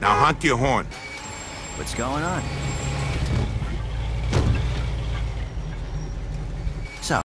Now honk your horn. What's going on?